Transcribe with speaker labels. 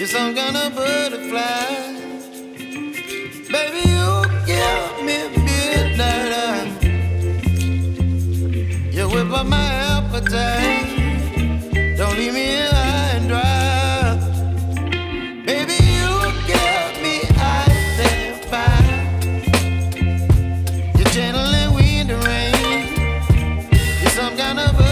Speaker 1: You're some kind of butterfly. Baby, you give me midnight. You whip up my appetite. Don't leave me high and dry. You're channeling wind and rain. You're some kind of